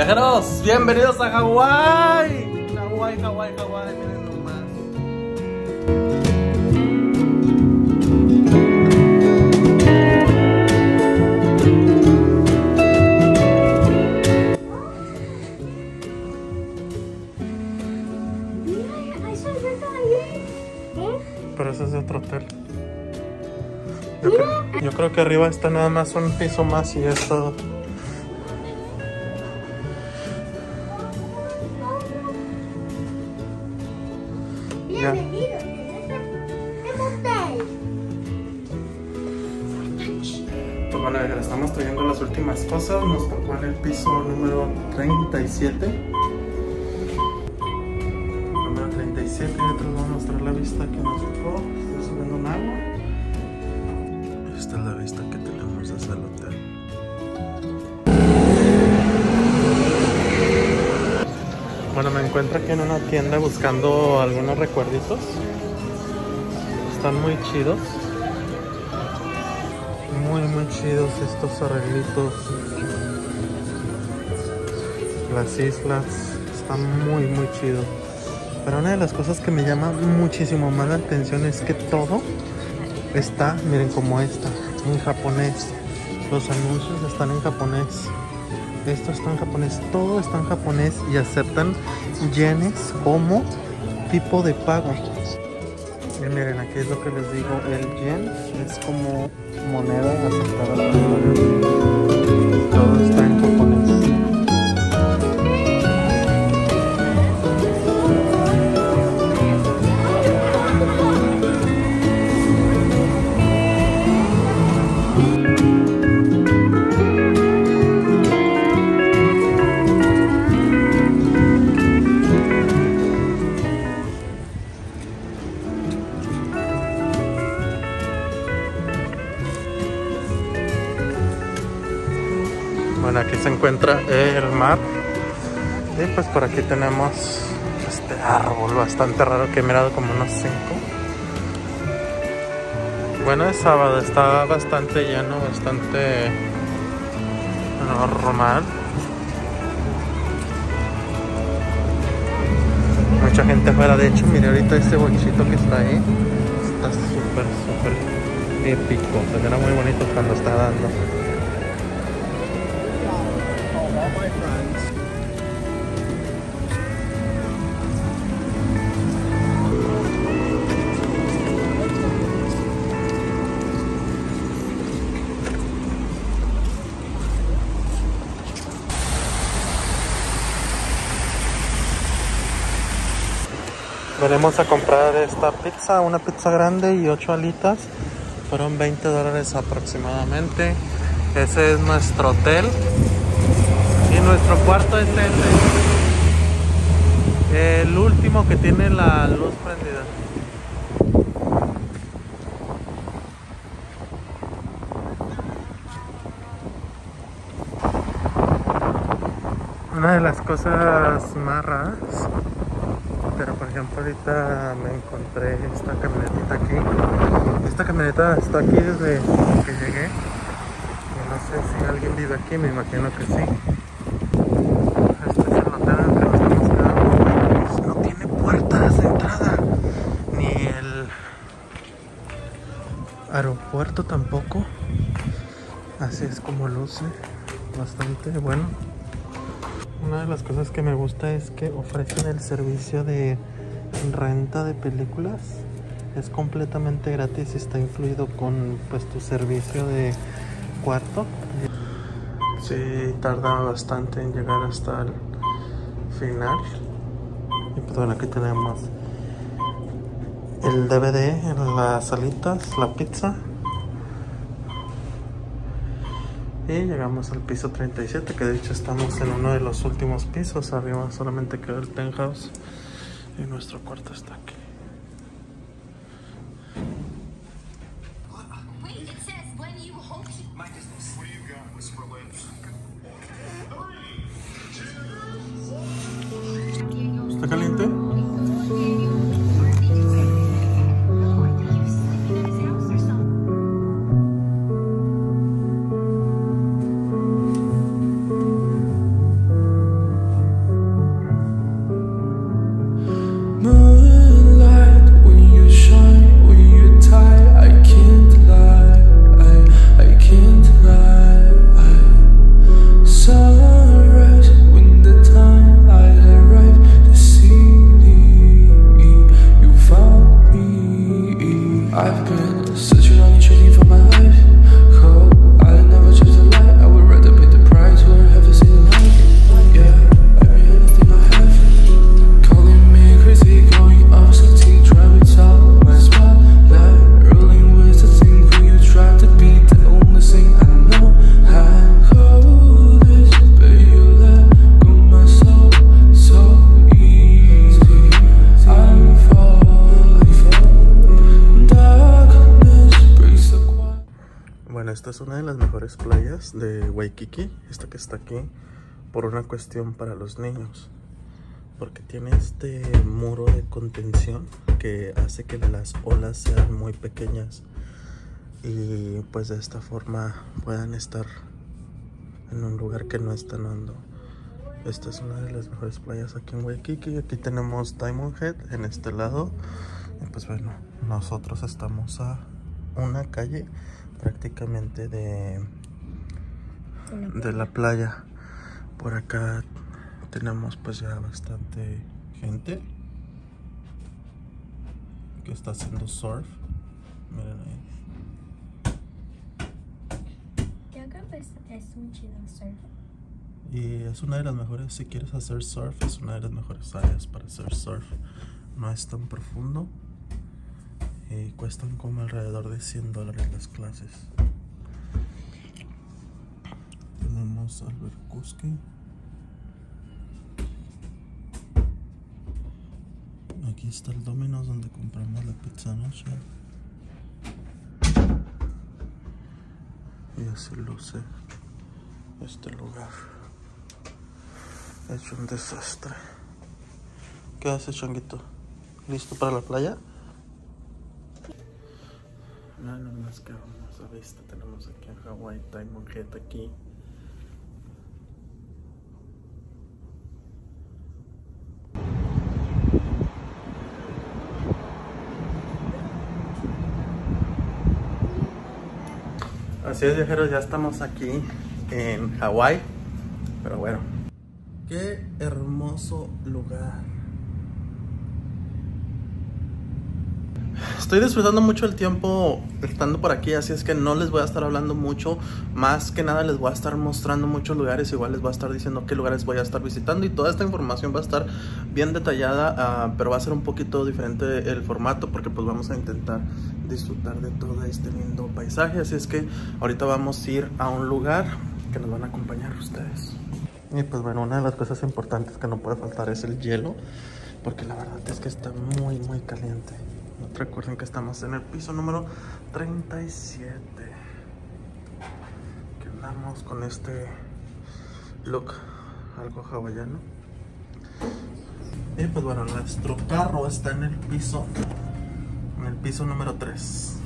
Viajeros, bienvenidos a Hawái. Hawái, Hawái, Hawái, miren nomás. Mira, hay sorpresa ahí. ¿Eh? Pero ese es de otro hotel. Yo, cre- yo creo que arriba está nada más un piso más y es todo. Ya. Pues bueno, ya estamos trayendo las últimas cosas. Nos tocó en el piso número 37. Número 37, y les voy a mostrar la vista que nos tocó. Estoy subiendo un agua. Bueno, me encuentro aquí en una tienda buscando algunos recuerditos. Están muy chidos. Muy, muy chidos estos arreglitos. Las islas. Están muy, muy chidos. Pero una de las cosas que me llama muchísimo más la atención es que todo está, miren como esta, en japonés. Los anuncios están en japonés. Esto está en japonés. Todo está en japonés y aceptan yenes como tipo de pago. Y miren, aquí es lo que les digo, el yen es como moneda aceptada. Todo aquí se encuentra el mar. Y pues por aquí tenemos este árbol bastante raro que he mirado como unos 5. Bueno, es sábado, está bastante lleno, bastante normal. Mucha gente afuera, de hecho, mire ahorita este bonchito que está ahí. Está súper, súper épico. Se era muy bonito cuando está dando. Venimos a comprar esta pizza, una pizza grande y 8 alitas. Fueron 20 dólares aproximadamente. Ese es nuestro hotel. Y nuestro cuarto es el, el último que tiene la luz prendida. Una de las cosas más raras ejemplo ahorita me encontré esta camionetita aquí. Esta camioneta está aquí desde que llegué. No sé si alguien vive aquí, me imagino que sí. Este es el hotel en el. No tiene puertas de entrada. Ni el aeropuerto tampoco. Así es como luce. Bastante bueno. Una de las cosas que me gusta es que ofrecen el servicio de renta de películas. Es completamente gratis y está incluido con pues tu servicio de cuarto. Sí, tarda bastante en llegar hasta el final. Y pues bueno, aquí tenemos el DVD en las alitas, la pizza. Y llegamos al piso 37, que de hecho estamos en uno de los últimos pisos. Arriba solamente queda el penthouse. Y nuestro cuarto está aquí. Esta es una de las mejores playas de Waikiki, esta que está aquí, por una cuestión para los niños. Porque tiene este muro de contención que hace que las olas sean muy pequeñas y pues de esta forma puedan estar en un lugar que no es tan hondo. Esta es una de las mejores playas aquí en Waikiki. Aquí tenemos Diamond Head en este lado. Pues bueno, nosotros estamos a una calle prácticamente de, de la playa. Por acá tenemos pues ya bastante gente que está haciendo surf. Miren ahí. Yo creo que es, es un chido surf. Y es una de las mejores, si quieres hacer surf, es una de las mejores áreas para hacer surf. No es tan profundo y cuestan como alrededor de 100 dólares las clases. Tenemos Albert Kuski. Aquí está el Domino's donde compramos la pizza noche. Y así luce este lugar. Hecho un desastre. ¿Qué haces, changuito? ¿Listo para la playa? No, no más que hermosa vista tenemos aquí en Hawái, Diamond Head aquí. Así es, viajeros, ya estamos aquí en Hawái. Pero bueno, qué hermoso lugar. Estoy disfrutando mucho el tiempo estando por aquí, así es que no les voy a estar hablando mucho. Más que nada les voy a estar mostrando muchos lugares, igual les voy a estar diciendo qué lugares voy a estar visitando y toda esta información va a estar bien detallada, ah, pero va a ser un poquito diferente el formato porque pues vamos a intentar disfrutar de todo este lindo paisaje. Así es que ahorita vamos a ir a un lugar que nos van a acompañar ustedes. Y pues bueno, una de las cosas importantes que no puede faltar es el hielo, porque la verdad es que está muy muy caliente. Recuerden que estamos en el piso número 37. Que andamos con este look algo hawaiano. Y pues bueno, nuestro carro está en el piso, en el piso número 3.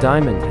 Diamond